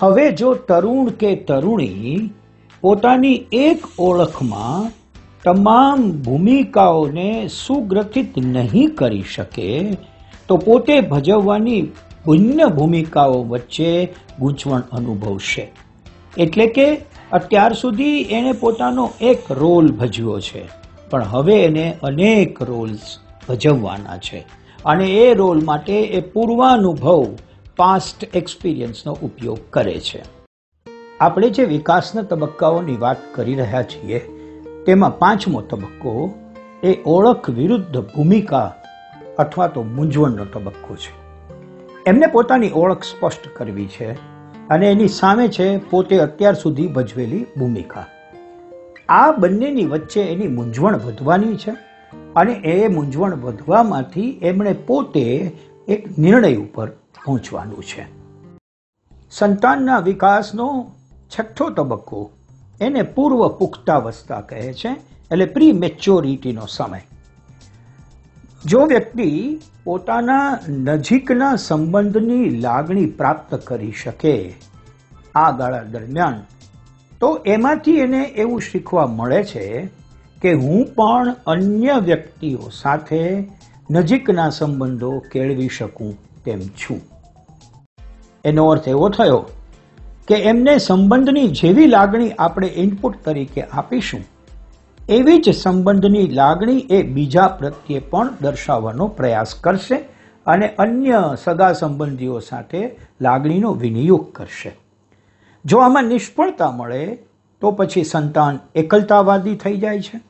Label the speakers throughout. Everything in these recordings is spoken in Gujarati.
Speaker 1: હવે જો તરુણ કે તરુણી પોતાની એક ઓળખમાં તમામ ભૂમિકાઓને સુગ્રથિત નહીં કરી શકે, તો પોતે ભજવવાની ભિન્ન ભૂમિકાઓ વચ્ચે ગૂંચવણ અનુભવશે. એટલે કે અત્યાર સુધી એણે પોતાનો એક રોલ ભજવ્યો છે, પણ હવે એને અનેક રોલ્સ ભજવવાના છે. અને એ રોલ માટે એ પૂર્વાનુભવ પાસ્ટ એક્સપિરિયન્સનો ઉપયોગ કરે છે. આપણે જે વિકાસના તબક્કાઓની વાત કરી રહ્યા છીએ, તેમાં પાંચમો તબક્કો એ ઓળખ વિરુદ્ધ ભૂમિકા અથવા તો મૂંઝવણનો તબક્કો છે. એમને પોતાની ઓળખ સ્પષ્ટ કરવી છે અને એની સામે છે પોતે અત્યાર સુધી ભજવેલી ભૂમિકા. આ બંનેની વચ્ચે એની મૂંઝવણ વધવાની છે અને એ મૂંઝવણ વધવામાંથી એમણે પોતે એક નિર્ણય ઉપર પહોંચવાનું છે. સંતાનના વિકાસનો છઠ્ઠો તબક્કો એને પૂર્વ પુખ્તાવસ્થા કહે છે, એટલે પ્રી મેચ્યોરિટીનો સમય. જો વ્યક્તિ પોતાના નજીકના સંબંધની લાગણી પ્રાપ્ત કરી શકે આ ગાળા દરમિયાન, તો એમાંથી એને એવું શીખવા મળે છે કે હું પણ અન્ય વ્યક્તિઓ સાથે નજીકના સંબંધો કેળવી શકું તેમ છું. એનો અર્થ એવો થયો કે એમને સંબંધની જેવી લાગણી આપણે ઇનપુટ તરીકે આપીશું, એવી જ સંબંધની લાગણી એ બીજા પ્રત્યે પણ દર્શાવવાનો પ્રયાસ કરશે અને અન્ય સગા સંબંધીઓ સાથે લાગણીનો વિનિયોગ કરશે. જો આમાં નિષ્ફળતા મળે, તો પછી સંતાન એકલતાવાદી થઈ જાય છે.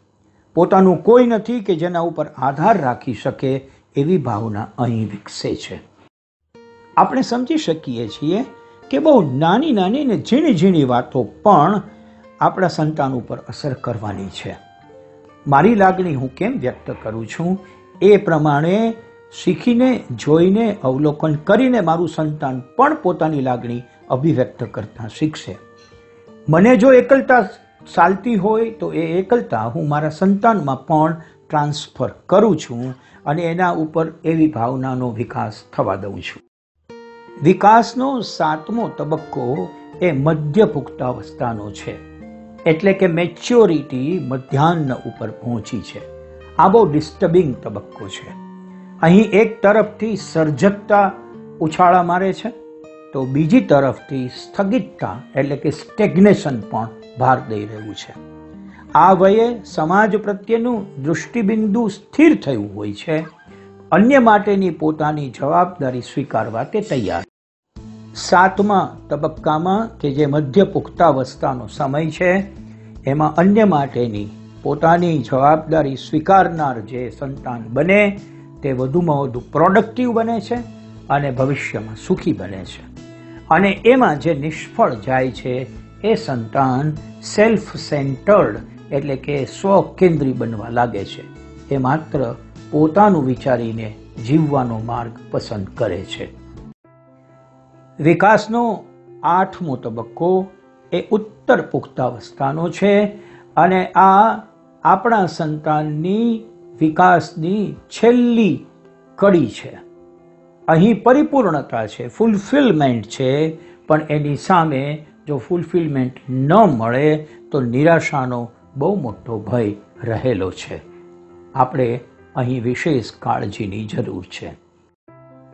Speaker 1: પોતાનું કોઈ નથી કે જેના ઉપર આધાર રાખી શકે એવી ભાવના અહીં વિકસે છે. આપણે સમજી શકીએ છીએ કે બહુ નાની નાની ને ઝીણી ઝીણી વાતો પણ આપણા સંતાન ઉપર અસર કરવાની છે. મારી લાગણી હું કેમ વ્યક્ત કરું છું? એ પ્રમાણે શીખીને, જોઈને, અવલોકન કરીને મારું સંતાન પણ પોતાની લાગણી અભિવ્યક્ત કરતા શીખશે. મને જો એકલતા ચાલતી હોય તો એ એકલતા હું મારા સંતાનમાં પણ ટ્રાન્સફર કરું છું અને એના ઉપર એવી ભાવનાનો વિકાસ થવા દઉં છું. વિકાસનો સાતમો તબક્કો એ મધ્ય પુખ્તાવસ્થાનો છે. એટલે કે મેચ્યોરિટી મધ્યાહન ઉપર પહોંચી છે. આ બહુ ડિસ્ટર્બિંગ તબક્કો છે. અહીં એક તરફથી સર્જકતા ઉછાળા મારે છે. તો બીજી તરફથી સ્થગિતતા એટલે કે સ્ટેગ્નેશન પણ ભાર દઈ રહ્યું છે. આ વયે સમાજ પ્રત્યેનું દૃષ્ટિબિંદુ સ્થિર થયું હોય છે. અન્ય માટેની પોતાની જવાબદારી સ્વીકારવા તે તૈયાર. સાતમા તબક્કામાં કે જે મધ્ય પુખ્તાવસ્થાનો સમય છે, એમાં અન્ય માટેની પોતાની જવાબદારી સ્વીકારનાર જે સંતાન બને, તે વધુમાં વધુ પ્રોડક્ટિવ બને છે. અને ભવિષ્યમાં સુખી બને છે. અને એમાં જે નિષ્ફળ જાય છે, એ સંતાન સેલ્ફ સેન્ટર્ડ એટલે કે સ્વકેન્દ્રી બનવા લાગે છે. એ માત્ર પોતાનું વિચારીને જીવવાનો માર્ગ પસંદ કરે છે. વિકાસનો આઠમો તબક્કો એ ઉત્તર પુખ્તાવસ્થાનો છે અને આ આપણા સંતાનની વિકાસની છેલ્લી કડી છે. અહીં પરિપૂર્ણતા છે ફૂલફિલમેન્ટ છે, પણ એની સામે જો ફૂલફિલમેન્ટ ન મળે તો નિરાશાનો બહુ મોટો ભય રહેલો છે. આપણે અહીં વિશેષ કાળજીની જરૂર છે.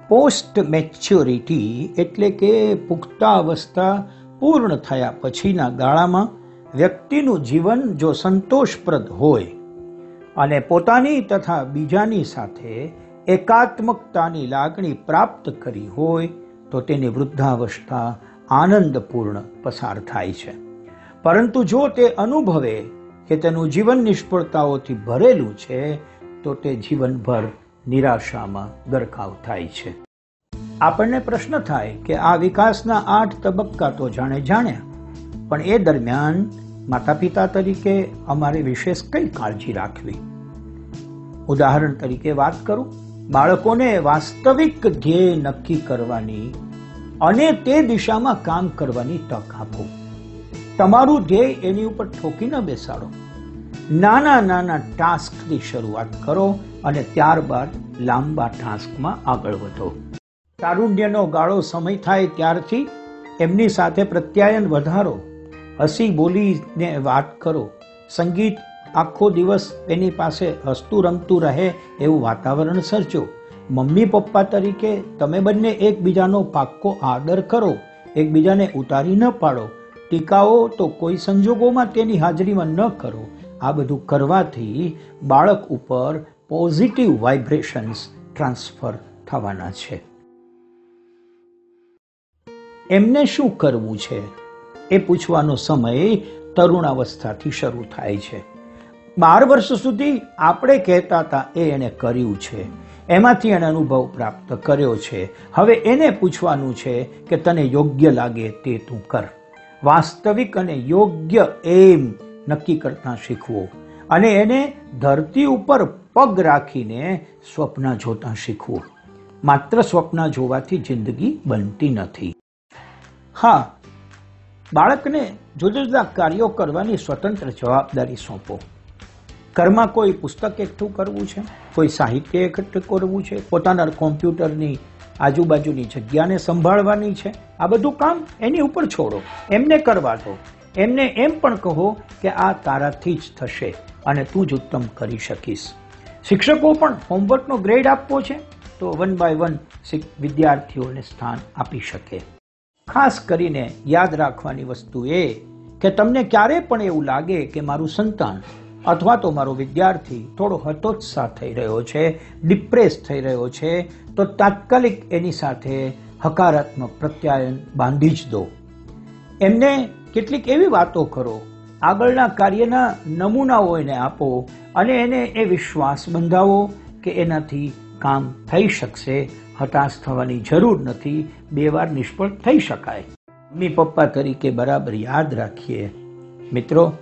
Speaker 1: પોસ્ટ મેચ્યોરિટી એટલે કે પુખ્તાવસ્થા પૂર્ણ થયા પછીના ગાળામાં વ્યક્તિનું જીવન જો સંતોષપ્રદ હોય અને પોતાની તથા બીજાની સાથે એકાત્મકતાની લાગણી પ્રાપ્ત કરી હોય તો તેની વૃદ્ધાવસ્થા આનંદપૂર્ણ પસાર થાય છે. પરંતુ જો તે અનુભવે કે તેનું જીવન નિષ્ફળતાઓથી ભરેલું છે, તો તે જીવનભર નિરાશામાં ગરકાવ થાય છે. આપણને પ્રશ્ન થાય કે આ વિકાસના આઠ તબક્કા તો જાણે જાણ્યા પણ એ દરમિયાન માતા પિતા તરીકે અમારે વિશેષ કઈ કાળજી રાખવી? ઉદાહરણ તરીકે વાત કરું? બાળકોને વાસ્તવિક ધ્યેય નક્કી કરવાની અને તે દિશામાં કામ કરવાની તક આપો. તમારું ધ્યેય એની ઉપર ઠોકી ન બેસાડો. નાના નાના ટાસ્કથી શરૂઆત કરો અને ત્યારબાદ લાંબા ટાસ્કમાં આગળ વધો. તારુણ્યનો ગાળો સમય થાય ત્યારથી એમની સાથે પ્રત્યાયન વધારો. હસી બોલીને વાત કરો. સંગીત આખો દિવસ એની પાસે હસતું રમતું રહે એવું વાતાવરણ સર્જો. મમ્મી પપ્પા તરીકે તમે બંને એકબીજાનો પાક્કો આદર કરો, એકબીજાને ઉતારી ન પાડો. ટીકાઓ તો કોઈ સંજોગોમાં તેની હાજરીમાં ન કરો. આ બધું કરવાથી બાળક ઉપર પોઝિટિવ વાઇબ્રેશન્સ ટ્રાન્સફર થવાના છે. એમને શું કરવું છે? એ પૂછવાનો સમય તરુણાવસ્થાથી શરૂ થાય છે. બાર વર્ષ સુધી આપણે કહેતા હતા, એ એણે કર્યું છે. એમાંથી એણે અનુભવ પ્રાપ્ત કર્યો છે. હવે એને પૂછવાનું છે કે તને યોગ્ય લાગે તે તું કર. વાસ્તવિક અને યોગ્ય એમ નક્કી કરતા શીખવો. અને એને ધરતી ઉપર પગ રાખીને સ્વપ્ન જોતા શીખવું. માત્ર સ્વપ્ન જોવાથી જિંદગી બનતી નથી. હા, બાળકને જુદા જુદા કાર્યો કરવાની સ્વતંત્ર જવાબદારી સોંપો. ઘરમાં કોઈ પુસ્તક એકઠું કરવું છે? કોઈ સાહિત્ય એકઠું કરવું છે? પોતાના કોમ્પ્યુટરની આજુબાજુની જગ્યાને સંભાળવાની છે? આ બધું કામ એની ઉપર છોડો. એમને કરવા દો. એમને એમ પણ કહો કે આ તારાથી જ થશે અને તું જ ઉત્તમ કરી શકીશ. શિક્ષકો પણ હોમવર્કનો ગ્રેડ આપવો છે તો વન બાય વન વિદ્યાર્થીઓને સ્થાન આપી શકે. ખાસ કરીને યાદ રાખવાની વસ્તુ એ કે તમને ક્યારે પણ એવું લાગે કે મારું સંતાન અથવા તો મારો વિદ્યાર્થી થોડો હતોત્સાહ થઈ રહ્યો છે ડિપ્રેસ થઈ રહ્યો છે, તો તાત્કાલિક એની સાથે હકારાત્મક પ્રત્યાયન બાંધી જ દો. એમને કેટલીક એવી વાતો કરો, આગળના કાર્યના નમૂનાઓ એને આપો અને એને એ વિશ્વાસ બંધાવો કે એનાથી કામ થઈ શકશે, હતાશ થવાની જરૂર નથી, બે વાર નિષ્ફળ થઈ શકાય. મમ્મી પપ્પા તરીકે બરાબર યાદ રાખીએ. મિત્રો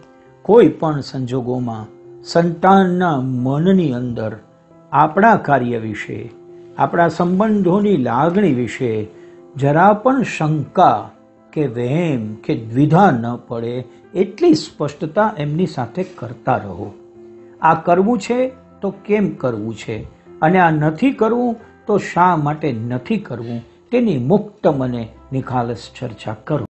Speaker 1: કોઈ પણ સંજોગોમાં સંતાનના મનની અંદર આપણા કાર્ય વિશે, આપણા સંબંધોની લાગણી વિશે જરા પણ શંકા કે વહેમ કે દ્વિધા ન પડે એટલી સ્પષ્ટતા એમની સાથે કરતા રહો. આ કરવું છે તો કેમ કરવું છે? અને આ નથી કરવું તો શા માટે નથી કરવું? તેની મુક્ત મને નિખાલસ ચર્ચા કરો.